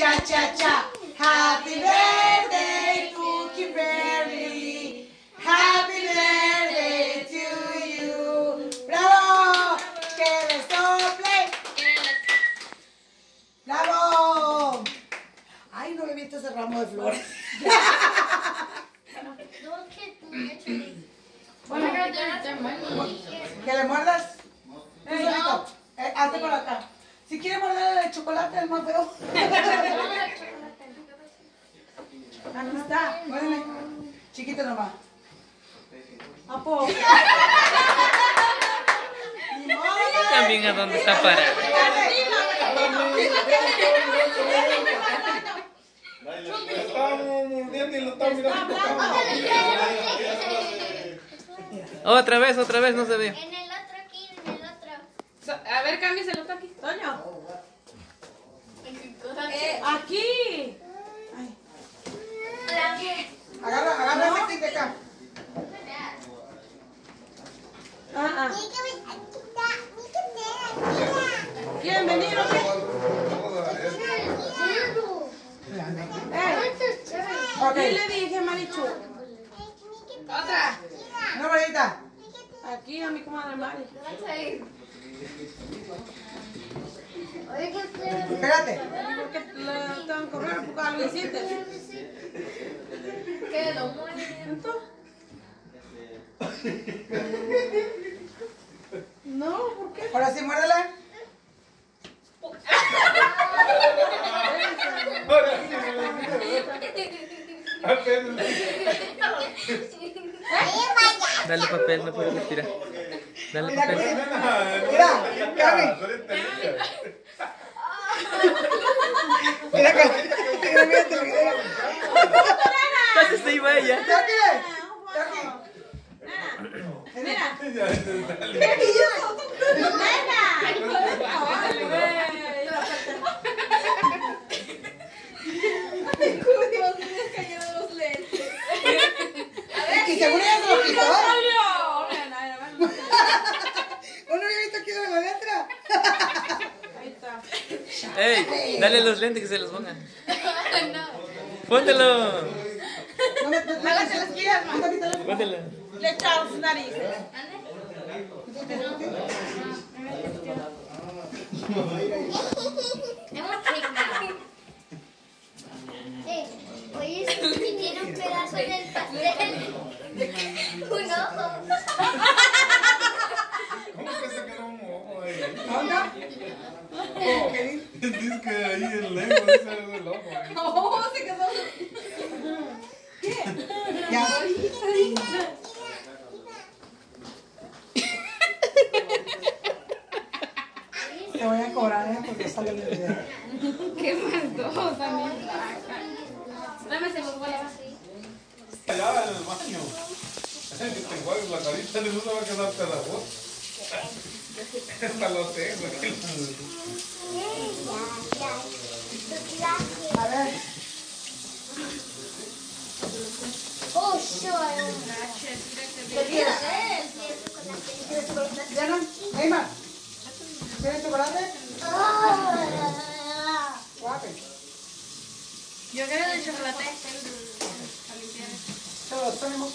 Cha, cha, cha. Happy birthday to Kimberly. Happy birthday to you. ¡Bravo! ¡Que le sople! ¡Bravo! Ay, no he visto ese ramo de flores. ¿Que le muerdas? Solito. Eh, hazte por acá. Si quiere morder el chocolate, es más feo. Aquí está, muérdele. Chiquito nomás. Apo. Ni modo. También a dónde está parado. Estamos mordiendo y lo estamos mirando. Otra vez, otra vez, no se ve. En el otro aquí, en el otro. So- a ver, cámbiese el otro aquí. Toño. Eh, aquí. Agarra, agarra ese stick de acá. Ah, ah. ¿Quieren venir o qué? Ok. ¿Qué le dije, Marichu? Otra. Una varita. Aquí a mi comadre Mari. Espérate. ¿Por qué la que correr? Porque algo hiciste. Que lo. ¿Entonces? No, ¿por qué? Ahora sí, muérdele. Dale papel, no puedo respirar. Dale Mira, papel. mira, Cami. Mira acá. Mira, mira, te mira. Casi se iba ella. Jackie, Jackie. Mira. Y seguro ya se lo quitó. Uno había visto aquí de la letra. Ahí está. Ey, dale los lentes que se los pongan. Póntelo. No me, no me hagas las guías, quítalo. Póntelo. Le echamos narices. Oye, si tiene un pedazo del pastel. Un ojo. ¿Cómo que se quedó un ojo? ¿Onda? Dice que ahí el lengua ese es el ojo. Oh, se quedó. Ya. Te voy a cobrar, ¿eh? Porque sale el video. Qué maldosa, mi Dame se los voy a. Allá en el baño. Que te enjuagues la carita, no se va a quedar pedazo. Hasta lo tengo aquí. A ver. Oh, sure. ¿Qué quieres? ¿Quieres chocolate? Diana, Neymar. ¿Quieres chocolate? Guape. Yo quiero de chocolate. Tenemos.